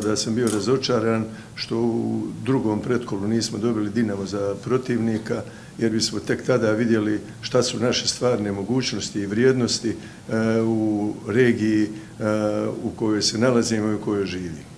da sam bio razočaran što u drugom pretkolu nismo dobili Dinamo za protivnika, jer bismo tek tada vidjeli šta su naše stvarne mogućnosti i vrijednosti eh, u regiji eh, u kojoj se nalazimo i u kojoj živimo.